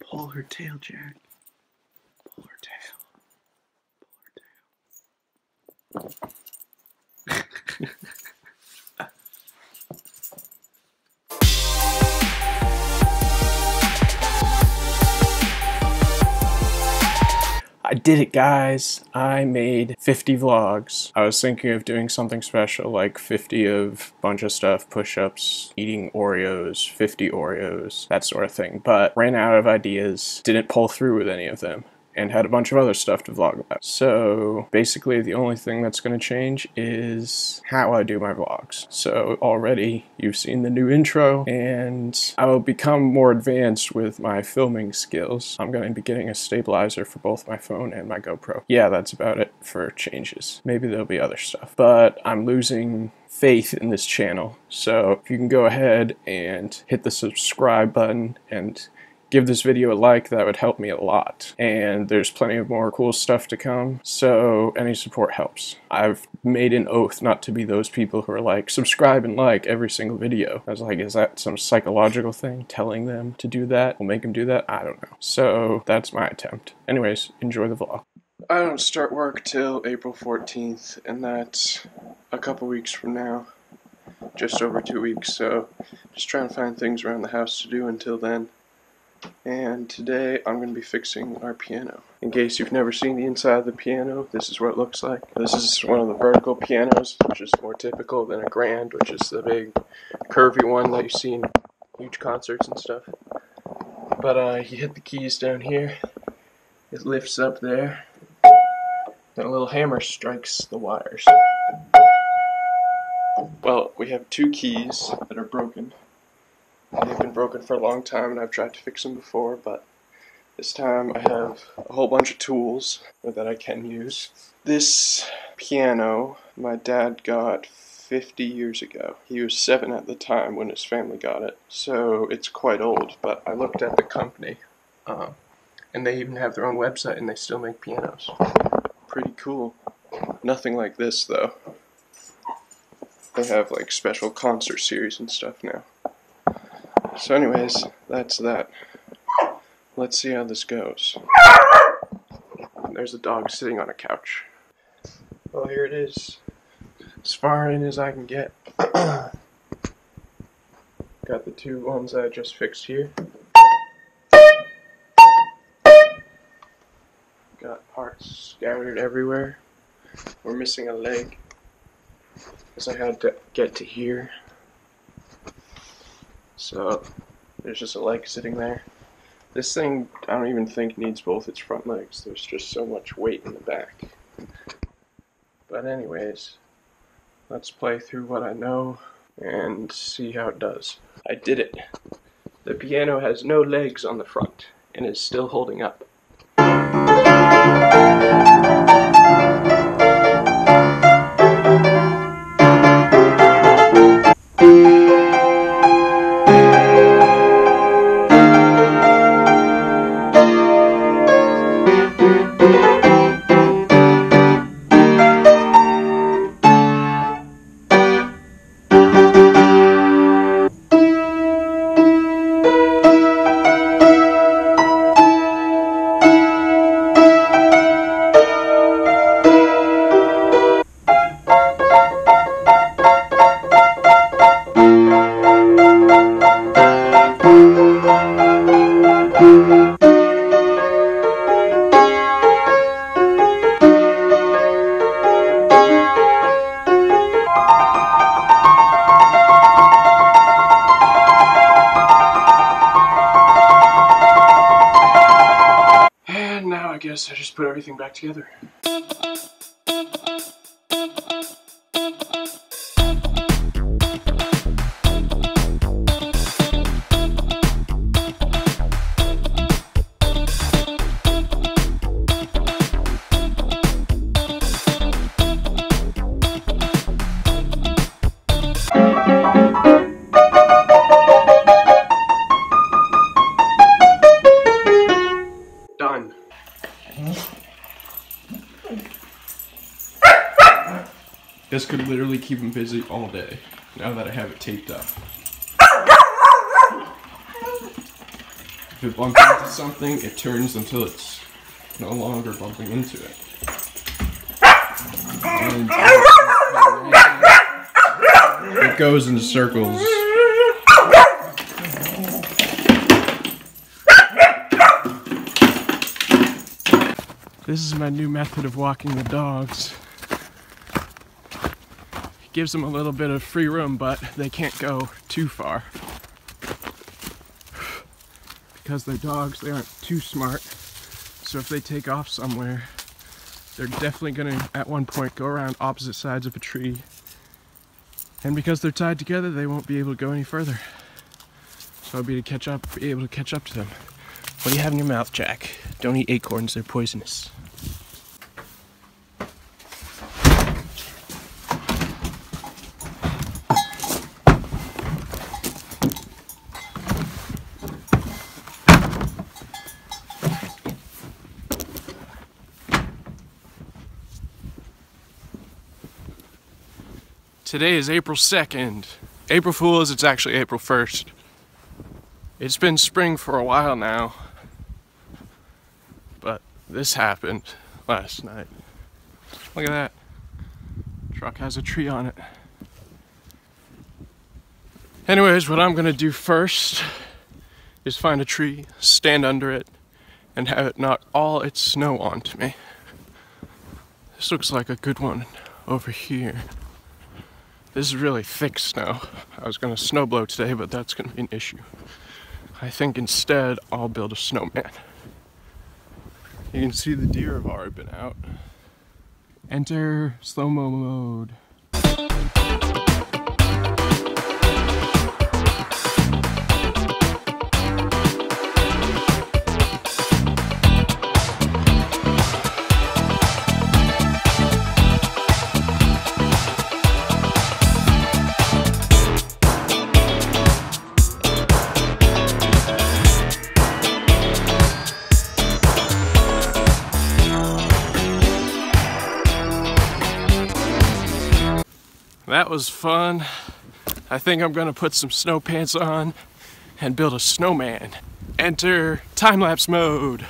Pull her tail, Jack. Pull her tail. I did it, guys. I made 50 vlogs. I was thinking of doing something special, like 50 of bunch of stuff, push-ups, eating Oreos, 50 Oreos, that sort of thing, but ran out of ideas, didn't pull through with any of them and had a bunch of other stuff to vlog about. So basically the only thing that's going to change is how I do my vlogs. So already you've seen the new intro and I will become more advanced with my filming skills. I'm going to be getting a stabilizer for both my phone and my GoPro. Yeah, that's about it for changes. Maybe there'll be other stuff. But I'm losing faith in this channel. So if you can go ahead and hit the subscribe button and give this video a like, that would help me a lot. And there's plenty of more cool stuff to come, so any support helps. I've made an oath not to be those people who are like, subscribe and like every single video. I was like, is that some psychological thing? Telling them to do that will make them do that? I don't know. So that's my attempt. Anyways, enjoy the vlog. I don't start work till April 14th, and that's a couple weeks from now. Just over two weeks, so just trying to find things around the house to do until then and today I'm going to be fixing our piano. In case you've never seen the inside of the piano, this is what it looks like. This is one of the vertical pianos, which is more typical than a grand, which is the big curvy one that you see in huge concerts and stuff. But uh, you hit the keys down here, it lifts up there, and a little hammer strikes the wires. Well, we have two keys that are broken. Broken for a long time and I've tried to fix them before, but this time I have a whole bunch of tools that I can use. This piano my dad got 50 years ago. He was seven at the time when his family got it, so it's quite old, but I looked at the company, uh, and they even have their own website and they still make pianos. Pretty cool. Nothing like this though. They have like special concert series and stuff now. So anyways, that's that. Let's see how this goes. There's a dog sitting on a couch. Well, here it is. As far in as I can get. Got the two ones I just fixed here. Got parts scattered everywhere. We're missing a leg. Because I had to get to here. So oh. there's just a leg sitting there. This thing, I don't even think needs both its front legs. There's just so much weight in the back. But anyways, let's play through what I know and see how it does. I did it. The piano has no legs on the front and is still holding up. Guess I just put everything back together. This could literally keep him busy all day, now that I have it taped up. If it bumps into something, it turns until it's no longer bumping into it. And it goes in circles. This is my new method of walking the dogs. It gives them a little bit of free room, but they can't go too far. Because they're dogs, they aren't too smart. So if they take off somewhere, they're definitely gonna at one point go around opposite sides of a tree. And because they're tied together, they won't be able to go any further. So I'll be to catch up, be able to catch up to them. What do you have in your mouth, Jack? Don't eat acorns, they're poisonous. Today is April 2nd. April Fool's, it's actually April 1st. It's been spring for a while now. This happened last night. Look at that. Truck has a tree on it. Anyways, what I'm gonna do first is find a tree, stand under it, and have it knock all its snow onto me. This looks like a good one over here. This is really thick snow. I was gonna snowblow today, but that's gonna be an issue. I think instead I'll build a snowman. You can see the deer have already been out. Enter slow-mo mode. That was fun. I think I'm gonna put some snow pants on and build a snowman. Enter time-lapse mode.